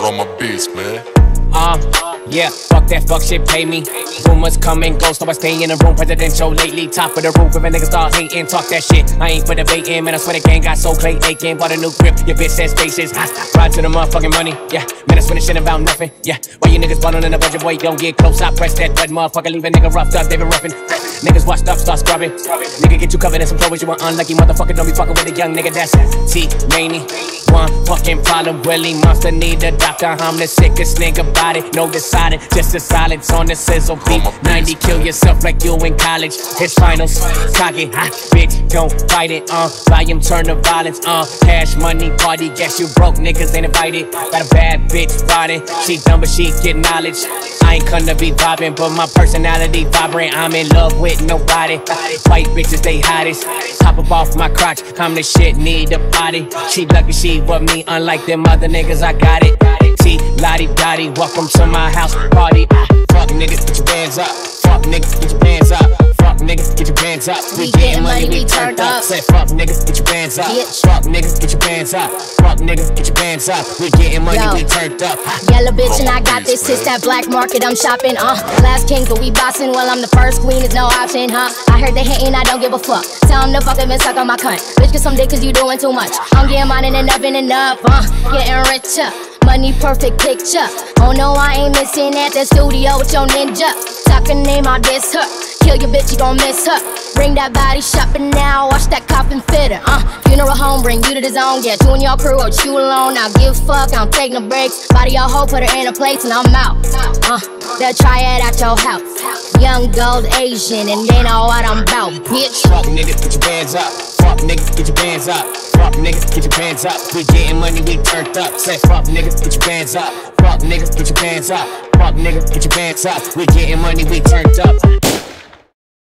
on my beats, man. Uh, yeah, fuck that fuck shit, pay me. Rumors come and go, so I stay in the room presidential lately. Top of the roof, if a nigga start hating, talk that shit. I ain't for debating, man. I swear the gang got so clay aching. Bought a new grip, your bitch says faces. Ride to the motherfucking money, yeah. Man, I swear shit about nothing, yeah. Why you niggas ballin' in the budget, boy? Don't get close. I press that red motherfucker, leave a nigga roughed up, they been roughing. Niggas washed up, start scrubbing. Nigga get you covered in some clothes, you an unlucky motherfucker. Don't be fucking with a young nigga, that's T Maney. One fucking problem, Willie Monster need a doctor. I'm the sickest nigga body, no decided, just a silence on the sizzle beat. 90, kill yourself like you in college. His finals, cocky, hot bitch, don't fight it, uh. Volume turn to violence, uh. Cash money party, guess you broke niggas ain't invited. Got a bad bitch riding, she dumb but she get knowledge. I ain't come to be vibing, but my personality vibrant. I'm in love with nobody. White bitches, they hottest. Top up off my crotch, I'm the shit, need a body. She lucky she with me, unlike them other niggas, I got it. T, Lottie Dottie, welcome to my house party. Fuck niggas, get your hands up. Fuck niggas, get your hands up. Fuck niggas, get your hands up. We getting money, we turned up. Say fuck niggas, get your hands up. Fuck niggas, get your hands up. Fuck niggas, get your hands up. We getting money, Yo. we turned up. Yellow bitch and I got this, it's that black market I'm shopping, uh Last king, but we bossing, well I'm the first queen, it's no option, huh I heard they hating, I don't give a fuck Tell them to fuck them and suck on my cunt Bitch, get some dick cause you doing too much I'm getting mine and enough and enough, uh Getting richer, money perfect picture. Oh no, I ain't missing at the studio with your ninja. Talk name, I'll diss her Kill your bitch, you gon' miss her. Bring that body shopping now, watch that coffin fitter, uh Funeral home, bring you to the zone, yeah You and your crew, or you alone, I give fuck, I don't take no breaks. Body your hoe, put her in a place and I'm out, uh They'll try it at your house Young gold Asian, and they know what I'm about, bitch Fuck niggas, get your hands up. Fuck niggas, get your hands up. Fuck niggas, get your hands up. We getting money, we turned up. Say fuck niggas, get your hands up. Fuck niggas, get your hands up. Fuck niggas, get your hands up. We getting money, we turned up.